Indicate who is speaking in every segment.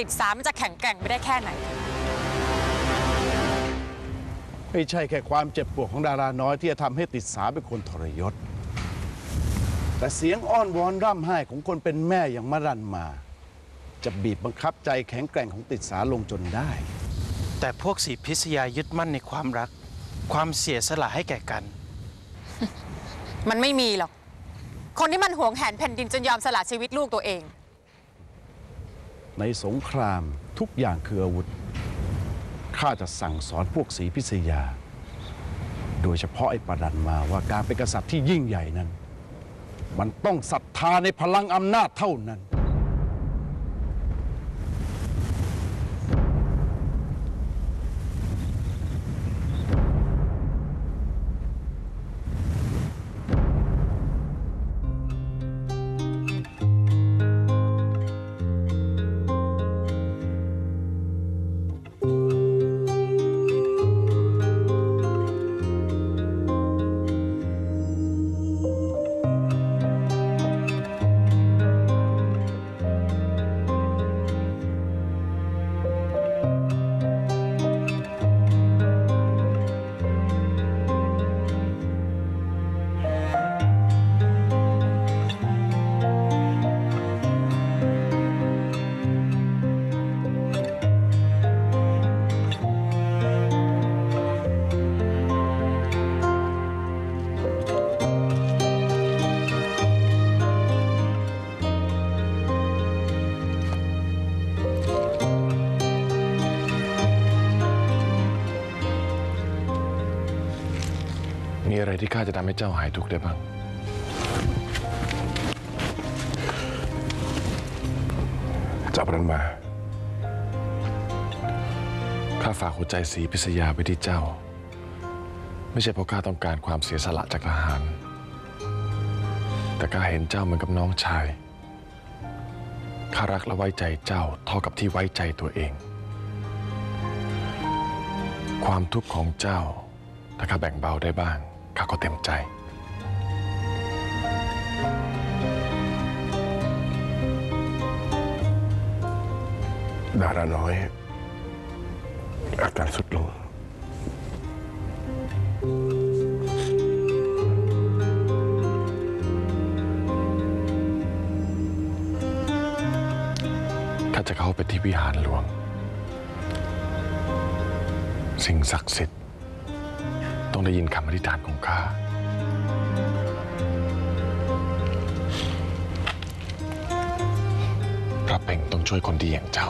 Speaker 1: ติดสามมันจะแข็งแกร่งไม่ได้แค่ไหน
Speaker 2: ไม่ใช่แค่ความเจ็บปวดของดาราน้อย ที่จะทำให้ติดสาเป็นคนทรยศ แต่เสียงอ้อนวอนร่ำไห้ของคนเป็นแม่อย่างมรันมา จะบีบบังคับใจแข็งแกร่งของติดสาลงจนได้
Speaker 3: แต่พวกสีพิษยายึดมั่นในความรัก ความเสียสละให้แก่กัน
Speaker 1: มันไม่มีหรอก คนที่มันหวงแหนแผ่นดินจนยอมสละชีวิตลูกตัวเอง
Speaker 2: ในสงครามทุกอย่างคืออาวุธ ข้าจะสั่งสอนพวกศรีพิษยา โดยเฉพาะไอ้ประดันมาว่าการเป็นกษัตริย์ที่ยิ่งใหญ่นั้น มันต้องศรัทธาในพลังอำนาจเท่านั้น
Speaker 4: อะไรที่ข้าจะทำให้เจ้าหายทุกข์ได้บ้างจ้าพรันมา ข้าฝากหัวใจสีพิษยาไว้ที่เจ้า ไม่ใช่เพราะข้าต้องการความเสียสละจากทหาร แต่ข้าเห็นเจ้าเหมือนกับน้องชาย ข้ารักและไว้ใจเจ้าเท่ากับที่ไว้ใจตัวเอง ความทุกข์ของเจ้าถ้าข้าแบ่งเบาได้บ้าง ข้าก็เต็มใจ
Speaker 2: ดาราน้อย อาการสุดลง
Speaker 4: ข้าจะเข้าไปที่วิหารหลวง สิ่งศักดิ์สิทธิ์ ต้องได้ยินคำอธิษฐานของข้าพระเป่งต้องช่วยคนดีอย่างเจ้า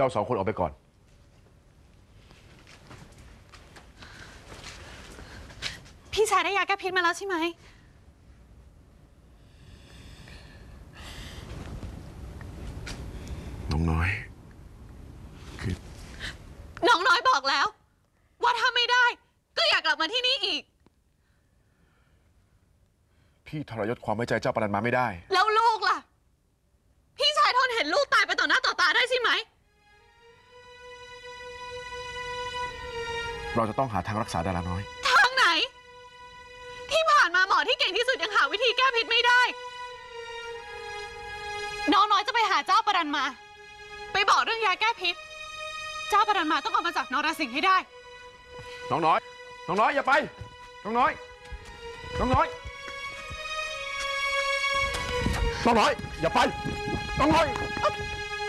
Speaker 2: จ้าสองคนออกไปก่อน
Speaker 5: พี่ชายได้ยาแก้พิษมาแล้วใช่ไหม
Speaker 4: น้องน้อย
Speaker 5: น้องน้อยบอกแล้ว ว่าถ้าไม่ได้ ก็อยากกลับมาที่นี่อีก
Speaker 4: พี่ทรยศความไว้ใจเจ้าปรันมาไม่ได้
Speaker 5: เรา
Speaker 6: จะต้องหาทางรักษาดาราน้อย
Speaker 5: ทางไหน ที่ผ่านมาหมอที่เก่งที่สุดยังหาวิธีแก้พิษไม่ได้ น้องน้อยจะไปหาเจ้าปรันมา ไปบอกเรื่องยาแก้พิษ เจ้าปรันมาต้องเอามาจากนรสิงห์ให้ได้
Speaker 6: น้องน้อย น้องน้อยอย่าไป น้องน้อย น้องน้อย น้องน้อยอย่าไป น้องน้อย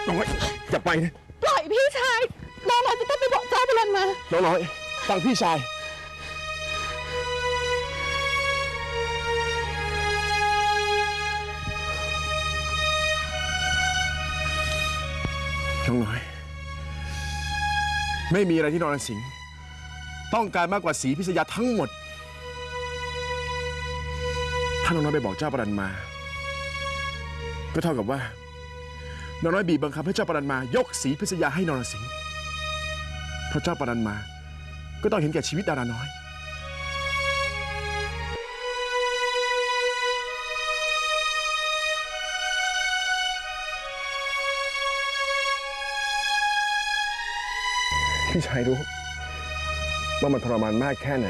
Speaker 6: น้องน้อยอย่าไปนะ
Speaker 5: ปล่อยพี่ชายน้องน้อยจะต้องไปบอกเจ้าปรันมา
Speaker 6: น้องน้อย ฟังพี่ชายน้องน้อย ไม่มีอะไรที่นรสิงห์ต้องการมากกว่าสีพิษยาทั้งหมด ถ้าน้องน้อยไปบอกเจ้าปรันมา ก็เท่ากับว่าน้องน้อยบีบบังคับให้เจ้าปรันมา ยกสีพิษยาให้นรสิงห์เพราะเจ้าปรันมา ก็ต้องเห็นแก่ชีวิตดาราน้อย พี่ชายรู้ ว่ามันทรมานมากแค่ไหน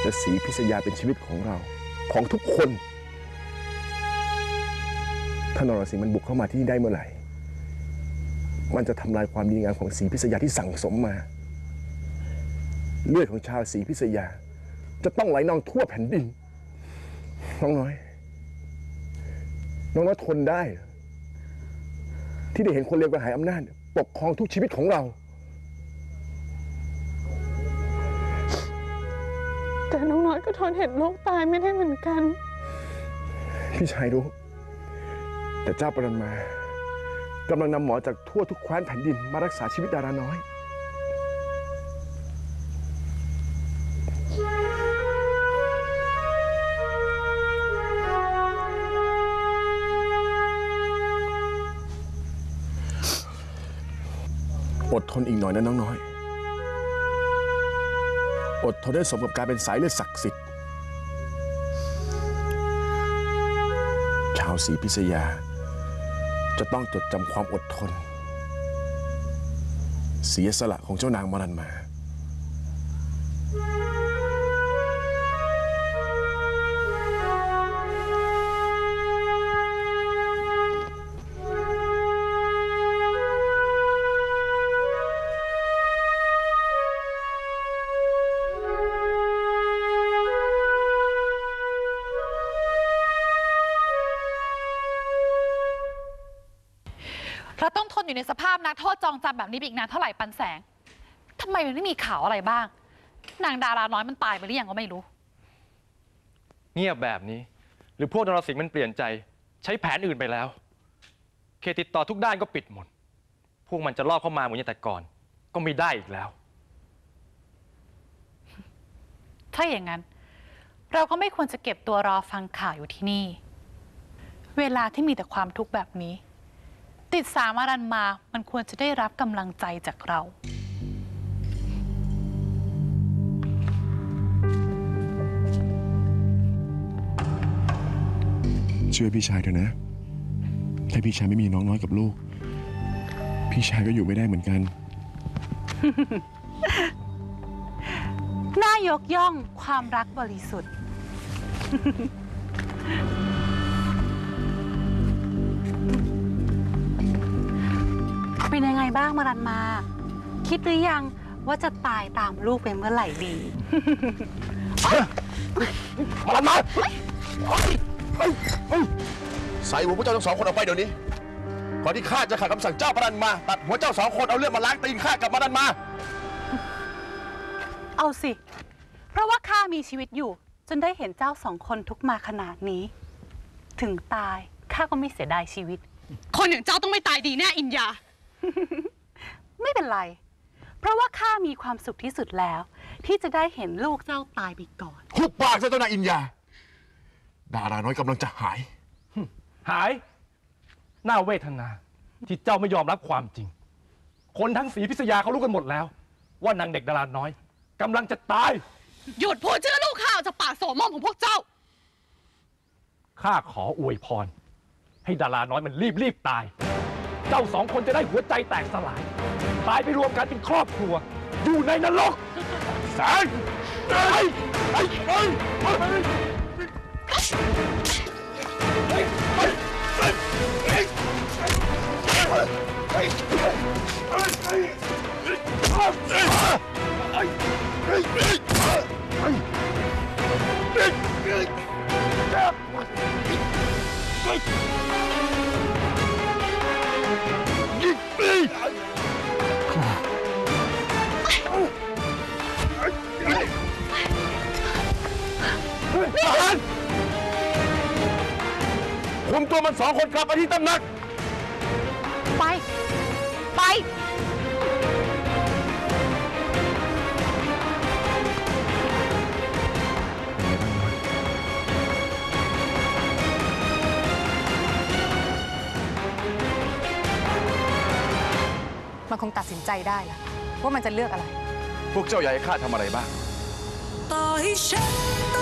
Speaker 6: แต่สีพิษยาเป็นชีวิตของเราของทุกคน ถ้านรสิงห์มันบุกเข้ามาที่นี่ได้เมื่อไหร่ มันจะทำลายความดีงามของสีพิษยาที่สั่งสมมา เลือดของชาวสีพิษยา จะต้องไหลนองทั่วแผ่นดิน น้องน้อย น้องน้อยทนได้เหรอที่ได้เห็นคนเลวกระหายอำนาจ ปกครองทุกชีวิตของเรา
Speaker 5: แต่น้องน้อยก็ทนเห็นโลกตายไม่ได้เหมือนกัน
Speaker 6: พี่ชายรู้ แต่เจ้าปรันมากำลังนำหมอจากทั่วทุกแคว้นแผ่นดินมารักษาชีวิตดาราน้อย ดทนอีกหน่อยนะน้องน้อย อดทนได้สมกับการเป็นสายเลือดศักดิ์สิทธิ์ ชาวศรีพิษยา จะต้องจดจำความอดทน เสียสละของเจ้านางมรันมา
Speaker 7: องทนอยู่ในสภาพนักโทษจองจำแบบนี้ไปอีกนานเท่าไหร่ปันแสงทำไมมันไม่มีข่าวอะไรบ้าง นางดาราน้อยมันตายไปหรือยังก็ไม่รู้
Speaker 8: เงียบแบบนี้ หรือพวกนรสิงห์มันเปลี่ยนใจใช้แผนอื่นไปแล้วเขตติดต่อทุกด้านก็ปิดหมด พวกมันจะลอบเข้ามาเหมือนอย่างแต่ก่อน ก็ไม่ได้อีกแล้ว
Speaker 7: ถ้าอย่างนั้น เราก็ไม่ควรจะเก็บตัวรอฟังข่าวอยู่ที่นี่ เวลาที่มีแต่ความทุกข์แบบนี้ ติดสามอารันมา มันควรจะได้รับกำลังใจจากเรา
Speaker 6: ช่วยพี่ชายเถอะนะ ถ้าพี่ชายไม่มีน้องน้อยกับลูก พี่ชายก็อยู่ไม่ได้เหมือนกัน
Speaker 7: น่ายกย่องความรักบริสุทธิ์ เป็นยังไงบ้างมารันมา คิดหรือยังว่าจะตายตามลูกไปเมื่อไหร่ดี
Speaker 6: มาลันมาใส่หัวพวกเจ้าทั้งสองคนออกไปเดี๋ยวนี้ก่อนที่ข้าจะขัดคำสั่งเจ้าพระนันมา ตัดหัวเจ้าสองคนเอาเลือดมาล้างตีนข้ากับมานันมา
Speaker 7: เอาสิ เพราะว่าข้ามีชีวิตอยู่ จนได้เห็นเจ้าสองคนทุกข์มาขนาดนี้ ถึงตายข้าก็ไม่เสียดายชีวิต
Speaker 5: คนอย่างเจ้าต้องไม่ตายดีแน่อินยา
Speaker 7: ไม่เป็นไร เพราะว่าข้ามีความสุขที่สุดแล้ว ที่จะได้เห็นลูกเจ้าตายไปก่อน
Speaker 6: หุบปากซะเจ้านางอินยา ดาราน้อยกำลังจะหาย
Speaker 8: หายน่าเวทนา ที่เจ้าไม่ยอมรับความจริง คนทั้งสีพิษยาเขารู้กันหมดแล้ว ว่านางเด็กดาราน้อยกำลังจะตาย
Speaker 5: หยุดพูดชื่อลูกข้าออกจากปากโสมมของพวกเจ้า
Speaker 8: ข้าขออวยพร ให้ดาราน้อยมันรีบรีบตาย เจ้าสองคนจะได้หัวใจแตกสลาย ตายไปรวมกันเป็นครอบครัว
Speaker 9: อยู่ในนรกแสงไปไปไปไปท มตัวมันสองคนกลับไปที่ตำหนัก
Speaker 6: ไป ไป
Speaker 1: มันคงตัดสินใจได้แล้วว่ามันจะเลือกอะไร
Speaker 9: พวกเจ้าอยากให้ข้าทำอะไรบ้าง
Speaker 10: ต่อให้ฉันต้องสู้